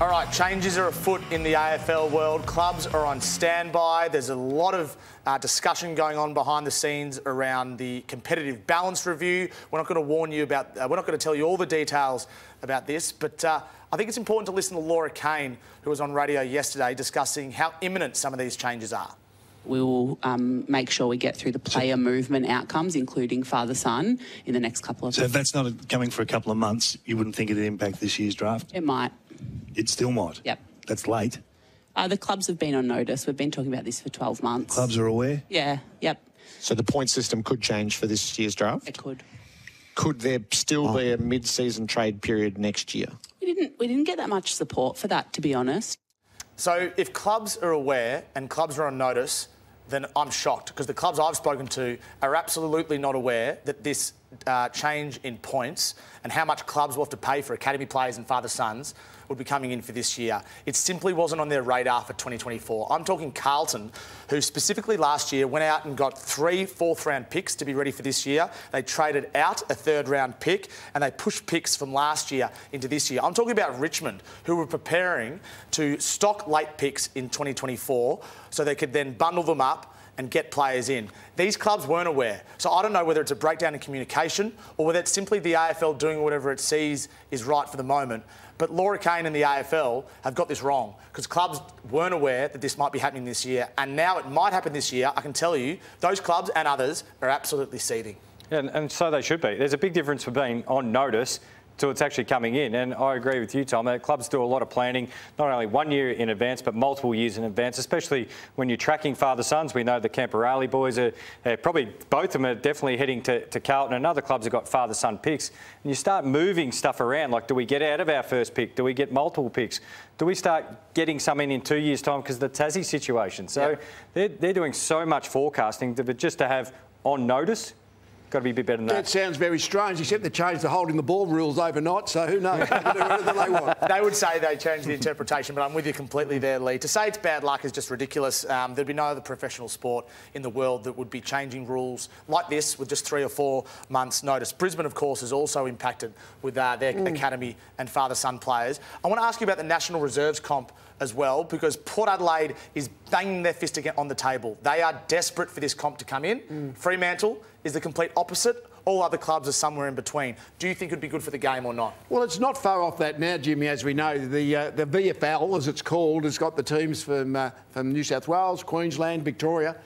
All right, changes are afoot in the AFL world. Clubs are on standby. There's a lot of uh, discussion going on behind the scenes around the competitive balance review. We're not going to warn you about, uh, we're not going to tell you all the details about this, but uh, I think it's important to listen to Laura Kane, who was on radio yesterday discussing how imminent some of these changes are. We will um, make sure we get through the player movement outcomes, including father son, in the next couple of So if that's not coming for a couple of months, you wouldn't think it'd impact this year's draft? It might. It still might. Yep. That's late. Uh, the clubs have been on notice. We've been talking about this for 12 months. Clubs are aware. Yeah, yep, So the point system could change for this year's draft. it could. Could there still be a mid-season trade period next year? We didn't, we didn't get that much support for that, to be honest. So if clubs are aware and clubs are on notice, then I'm shocked because the clubs I've spoken to are absolutely not aware that this uh, change in points and how much clubs will have to pay for academy players and father sons would be coming in for this year. It simply wasn't on their radar for 2024. I'm talking Carlton, who specifically last year went out and got three fourth round picks to be ready for this year. They traded out a third round pick and they pushed picks from last year into this year. I'm talking about Richmond, who were preparing to stock late picks in 2024 so they could then bundle them up and get players in. These clubs weren't aware. So I don't know whether it's a breakdown in communication or whether it's simply the AFL doing whatever it sees is right for the moment. But Laura Kane and the AFL have got this wrong because clubs weren't aware that this might be happening this year. And now it might happen this year. I can tell you, those clubs and others are absolutely seething. Yeah, and, and so they should be. There's a big difference for being on notice till it's actually coming in. And I agree with you, Tom. Clubs do a lot of planning, not only one year in advance, but multiple years in advance, especially when you're tracking father sons. We know the Camporeale boys are uh, probably both of them are definitely heading to, to Carlton, and other clubs have got father son picks. And you start moving stuff around like, do we get out of our first pick? Do we get multiple picks? Do we start getting some in in two years' time because of the Tassie situation? So Yep. they're, they're doing so much forecasting, but just to have on notice, got to be a bit better than that. That sounds very strange, except they changed the holding the ball rules overnight, so who knows? They can do whatever they want. They would say they changed the interpretation, but I'm with you completely there, Leigh. To say it's bad luck is just ridiculous. Um, there'd be no other professional sport in the world that would be changing rules like this with just three or four months' notice. Brisbane, of course, is also impacted with uh, their academy and father-son players. I want to ask you about the National Reserves comp as well, because Port Adelaide is banging their fist again on the table. They are desperate for this comp to come in. Fremantle is the complete opposite. All other clubs are somewhere in between. Do you think it would be good for the game or not? Well, it's not far off that now, Jimmy. As we know, the uh, the VFL, as it's called, has got the teams from uh, from New South Wales, Queensland, Victoria,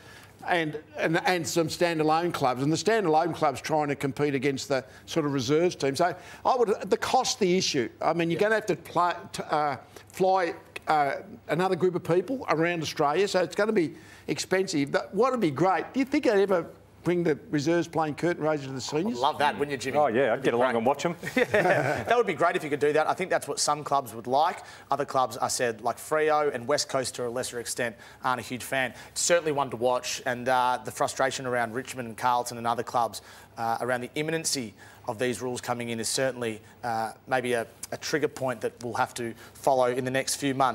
and, and and some standalone clubs. And the standalone clubs trying to compete against the sort of reserves team. So I would the cost the issue. I mean, you're going to have to play, uh, fly uh, another group of people around Australia, so it's going to be expensive. But what would be great? Do you think they'd ever bring the reserves playing curtain raiser to the seniors? Love that, wouldn't you, Jimmy? Oh, yeah, I'd Be get along great. and watch them. that would be great if you could do that. I think that's what some clubs would like. Other clubs, I said, like Freo and West Coast to a lesser extent, aren't a huge fan. It's certainly one to watch, and uh, the frustration around Richmond and Carlton and other clubs uh, around the imminency of these rules coming in is certainly uh, maybe a, a trigger point that we'll have to follow in the next few months.